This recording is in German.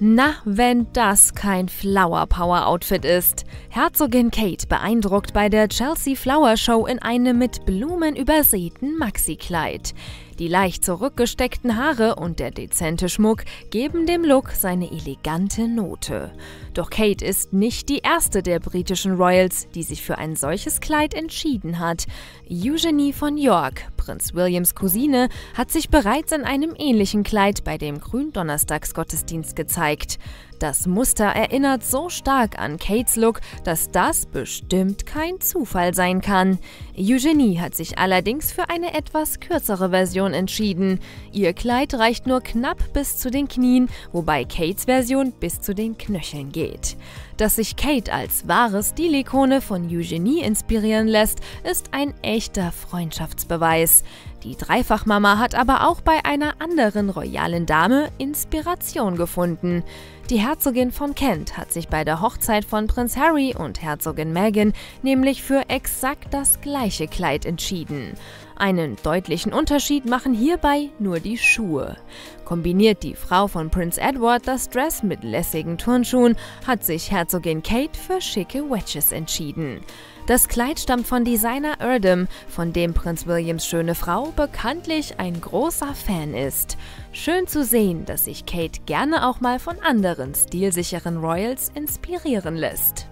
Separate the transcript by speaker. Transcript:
Speaker 1: Na, wenn das kein Flower Power Outfit ist. Herzogin Kate beeindruckt bei der Chelsea Flower Show in einem mit Blumen übersäten Maxi-Kleid. Die leicht zurückgesteckten Haare und der dezente Schmuck geben dem Look seine elegante Note. Doch Kate ist nicht die erste der britischen Royals, die sich für ein solches Kleid entschieden hat. Eugenie von York, Prinz Williams Cousine, hat sich bereits in einem ähnlichen Kleid bei dem Gründonnerstagsgottesdienst gezeigt. Das Muster erinnert so stark an Kates Look, dass das bestimmt kein Zufall sein kann. Eugenie hat sich allerdings für eine etwas kürzere Version entschieden. Ihr Kleid reicht nur knapp bis zu den Knien, wobei Kates Version bis zu den Knöcheln geht. Dass sich Kate als wahre Stilikone von Eugenie inspirieren lässt, ist ein echter Freundschaftsbeweis. Die Dreifachmama hat aber auch bei einer anderen royalen Dame Inspiration gefunden. Die Herzogin von Kent hat sich bei der Hochzeit von Prinz Harry und Herzogin Meghan nämlich für exakt das gleiche Kleid entschieden. Einen deutlichen Unterschied machen hierbei nur die Schuhe. Kombiniert die Frau von Prince Edward das Dress mit lässigen Turnschuhen, hat sich Herzogin Kate für schicke Wedges entschieden. Das Kleid stammt von Designer Erdem, von dem Prinz Williams schöne Frau bekanntlich ein großer Fan ist. Schön zu sehen, dass sich Kate gerne auch mal von anderen stilsicheren Royals inspirieren lässt.